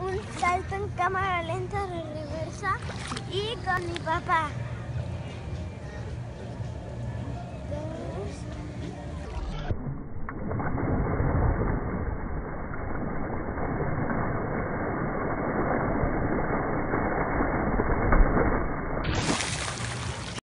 un salto en cámara lenta de reversa y con mi papá.